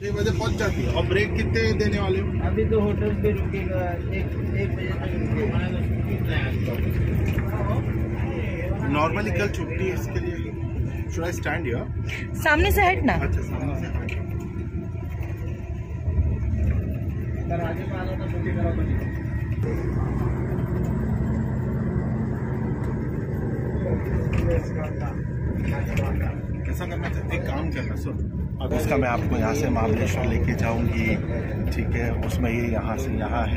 छह बजे पहुँच जाती है। और ब्रेक कितने देने वाले हो? अभी तो होटल पे रुकेगा एक एक बजे तक नॉर्मली कल छुट्टी है इसके लिए। शुड आई स्टैंड हियर सामने से हट ना। अच्छा सामने से तो कैसा करना एक काम करना सर। मैं आपको यहाँ से महाबलेश्वर लेके जाऊँगी, ठीक है? उसमें ये यहाँ से यहाँ है।